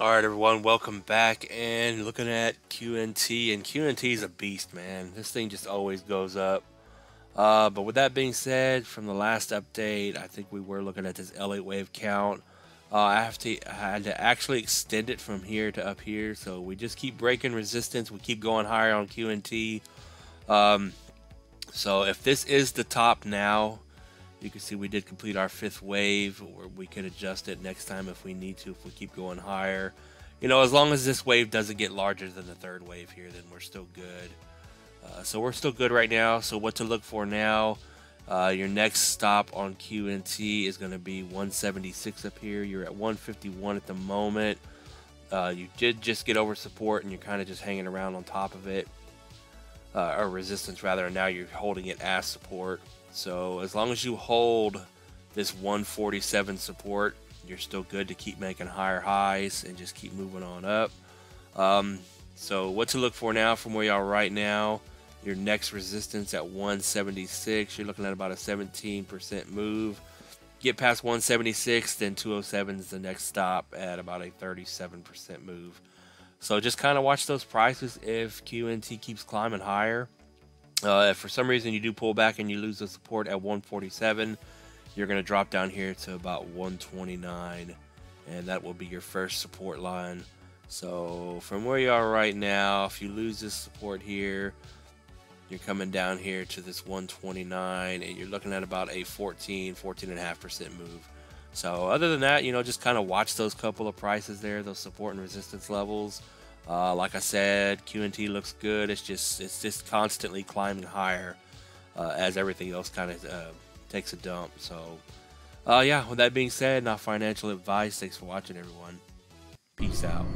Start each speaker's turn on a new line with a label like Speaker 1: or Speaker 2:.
Speaker 1: Alright everyone, welcome back and looking at QNT and QNT is a beast man. This thing just always goes up. Uh, but with that being said, from the last update, I think we were looking at this Elliott wave count. Uh, I have to I had to actually extend it from here to up here, so we just keep breaking resistance. We keep going higher on QNT. Um, so if this is the top now, you can see we did complete our fifth wave, or we could adjust it next time if we need to, if we keep going higher. You know, as long as this wave doesn't get larger than the third wave here, then we're still good. Uh, so we're still good right now. So what to look for now? Uh, your next stop on QNT is going to be 176 up here. You're at 151 at the moment. Uh, you did just get over support and you're kind of just hanging around on top of it. Uh, or resistance rather, and now you're holding it as support. So as long as you hold this 147 support, you're still good to keep making higher highs and just keep moving on up. Um, so what to look for now from where are right now, your next resistance at 176, you're looking at about a 17% move. Get past 176, then 207 is the next stop at about a 37% move. So just kind of watch those prices if QNT keeps climbing higher. Uh, if for some reason you do pull back and you lose the support at 147, you're going to drop down here to about 129, and that will be your first support line. So from where you are right now, if you lose this support here, you're coming down here to this 129, and you're looking at about a 14, 14.5% move. So other than that, you know, just kind of watch those couple of prices there, those support and resistance levels. Uh, like I said, QNT looks good. It's just it's just constantly climbing higher uh, as everything else kind of uh, takes a dump. So, uh, yeah. With that being said, not financial advice. Thanks for watching, everyone. Peace out.